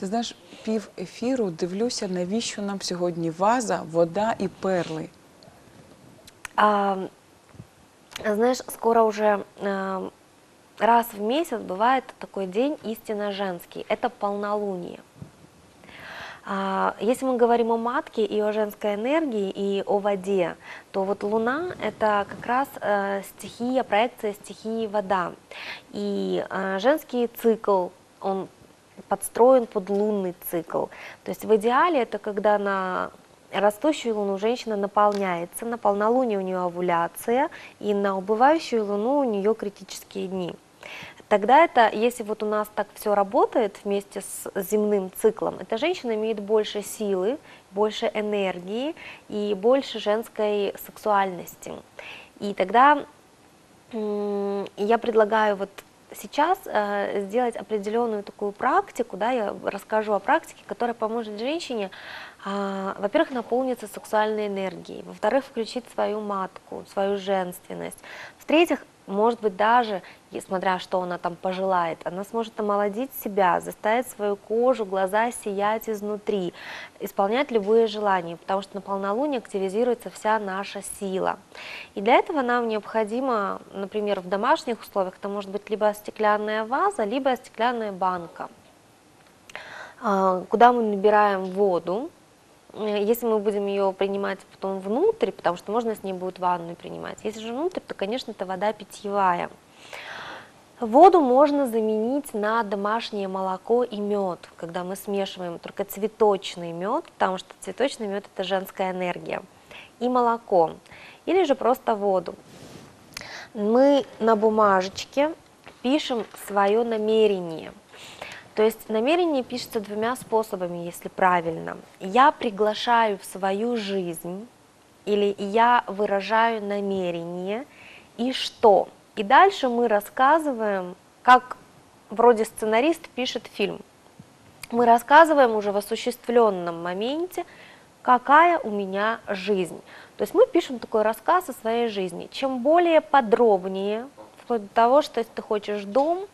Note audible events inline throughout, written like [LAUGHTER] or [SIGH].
Ти знаєш, пів ефіру дивлюся, навіщо нам сьогодні ваза, вода і перли. А, знаешь, скоро уже э, раз в месяц бывает такой день истинно женский. Это полнолуние. А, Если мы говорим о матке и о женской энергии и о воде, то вот Луна это как раз э, стихия, проекция стихии вода. И э, женский цикл, он подстроен под лунный цикл. То есть в идеале это когда на растущую луну женщина наполняется, на полнолуние у нее овуляция, и на убывающую луну у нее критические дни. Тогда это, если вот у нас так все работает вместе с земным циклом, эта женщина имеет больше силы, больше энергии и больше женской сексуальности. И тогда я предлагаю вот сейчас э, сделать определенную такую практику, да, я расскажу о практике, которая поможет женщине, а, во-первых, наполниться сексуальной энергией, во-вторых, включить свою матку, свою женственность, в-третьих, может быть, даже, смотря что она там пожелает, она сможет омолодить себя, заставить свою кожу, глаза сиять изнутри, исполнять любые желания, потому что на полнолуние активизируется вся наша сила. И для этого нам необходимо, например, в домашних условиях, это может быть либо стеклянная ваза, либо стеклянная банка, а, куда мы набираем воду, Если мы будем ее принимать потом внутрь, потому что можно с ней будет ванную принимать, если же внутрь, то, конечно, это вода питьевая. Воду можно заменить на домашнее молоко и мед, когда мы смешиваем только цветочный мед, потому что цветочный мед это женская энергия, и молоко, или же просто воду. Мы на бумажечке пишем свое намерение. То есть намерение пишется двумя способами, если правильно. Я приглашаю в свою жизнь или я выражаю намерение и что. И дальше мы рассказываем, как вроде сценарист пишет фильм. Мы рассказываем уже в осуществленном моменте, какая у меня жизнь. То есть мы пишем такой рассказ о своей жизни. Чем более подробнее, вплоть до того, что если ты хочешь дом,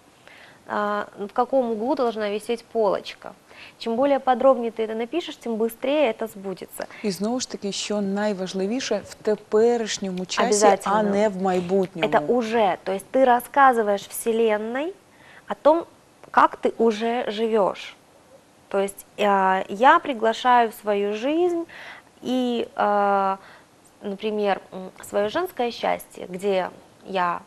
в каком углу должна висеть полочка. Чем более подробнее ты это напишешь, тем быстрее это сбудется. І знову ж таки, що найважливіше в теперішньому часі, а Обязательно. не в майбутньому. Это уже, то есть ты рассказываешь Вселенной о том, как ты уже живешь. То есть э, я приглашаю в свою жизнь и, э, например, м, свое женское счастье, где я э,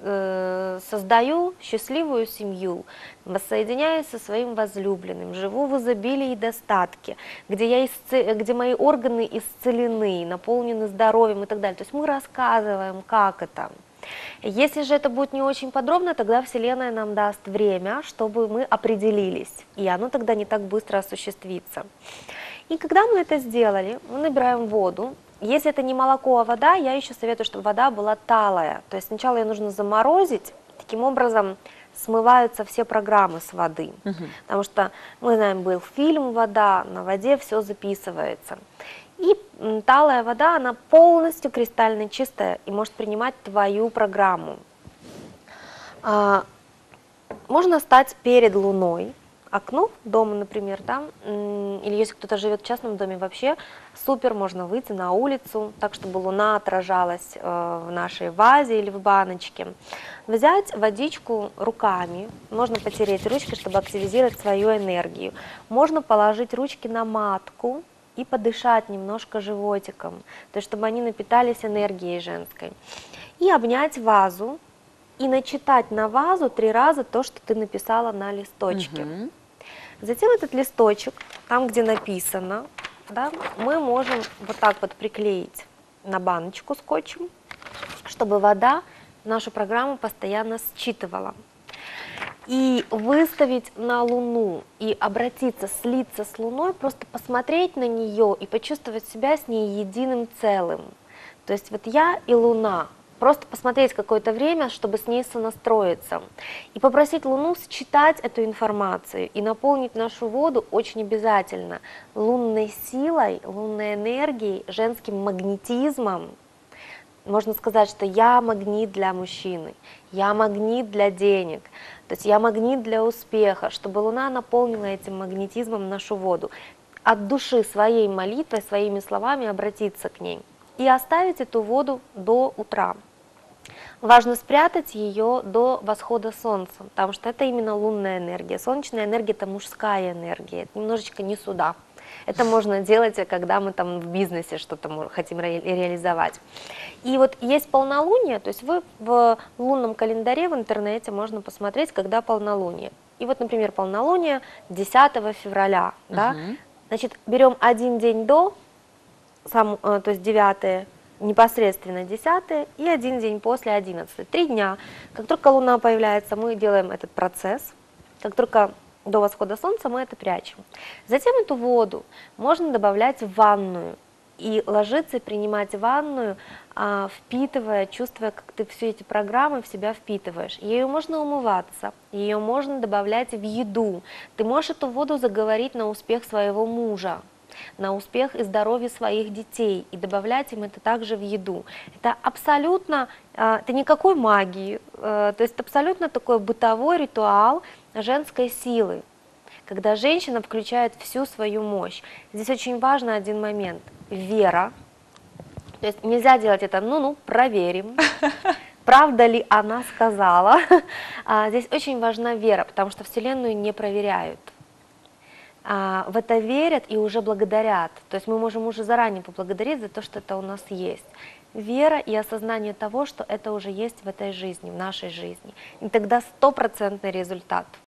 создаю счастливую семью, воссоединяюсь со своим возлюбленным, живу в изобилии и достатке, где, я исце- где мои органы исцелены, наполнены здоровьем и так далее. То есть мы рассказываем, как это. Если же это будет не очень подробно, тогда Вселенная нам даст время, чтобы мы определились, и оно тогда не так быстро осуществится. И когда мы это сделали, мы набираем воду. Если это не молоко, а вода, я еще советую, чтобы вода была талая. То есть сначала ее нужно заморозить, таким образом смываются все программы с воды. Потому что мы знаем, был фильм «Вода», на воде все записывается. И талая вода, она полностью кристально чистая и может принимать твою программу. А, можно стать перед Луной, окно дома, например, да, м, или если кто-то живет в частном доме, вообще супер, можно выйти на улицу, так, чтобы Луна отражалась э, в нашей вазе или в баночке. Взять водичку руками, можно потереть ручки, чтобы активизировать свою энергию. Можно положить ручки на матку и подышать немножко животиком, то есть чтобы они напитались энергией женской. И обнять вазу, и начитать на вазу три раза то, что ты написала на листочке. Мгм. Затем этот листочек, там, где написано, да, мы можем вот так вот приклеить на баночку скотчем, чтобы вода нашу программу постоянно считывала. И выставить на Луну и обратиться, слиться с Луной, просто посмотреть на нее и почувствовать себя с ней единым целым. То есть вот я и Луна, просто посмотреть какое-то время, чтобы с ней сонастроиться. И попросить Луну считать эту информацию и наполнить нашу воду очень обязательно лунной силой, лунной энергией, женским магнетизмом, можно сказать, что я магнит для мужчины, я магнит для денег, то есть я магнит для успеха, чтобы Луна наполнила этим магнетизмом нашу воду. От души своей молитвой, своими словами обратиться к ней и оставить эту воду до утра. Важно спрятать ее до восхода солнца, потому что это именно лунная энергия. Солнечная энергия – это мужская энергия, это немножечко не сюда. Это можно делать, когда мы там в бизнесе что-то хотим ре- реализовать. И вот есть полнолуние, то есть вы в лунном календаре в интернете можно посмотреть, когда полнолуние. И вот, например, полнолуние 10 февраля, да? Мгм. Значит, берем один день до, сам, э, то есть 9 непосредственно 10 и один день после 11. Три дня. Как только Луна появляется, мы делаем этот процесс. Как только до восхода Солнца мы это прячем. Затем эту воду можно добавлять в ванную и ложиться принимать ванную, а, впитывая, чувствуя, как ты все эти программы в себя впитываешь. Ее можно умываться, ее можно добавлять в еду. Ты можешь эту воду заговорить на успех своего мужа на успех и здоровье своих детей и добавлять им это также в еду. Это абсолютно, а, это никакой магии, э, то есть абсолютно такой бытовой ритуал женской силы, когда женщина включает всю свою мощь. Здесь очень важно один момент – вера. То есть нельзя делать это, ну-ну, проверим, [LAUGHS] правда ли она сказала. [LAUGHS] А Здесь очень важна вера, потому что Вселенную не проверяют в это верят и уже благодарят. То есть мы можем уже заранее поблагодарить за то, что это у нас есть. Вера и осознание того, что это уже есть в этой жизни, в нашей жизни. И тогда стопроцентный результат.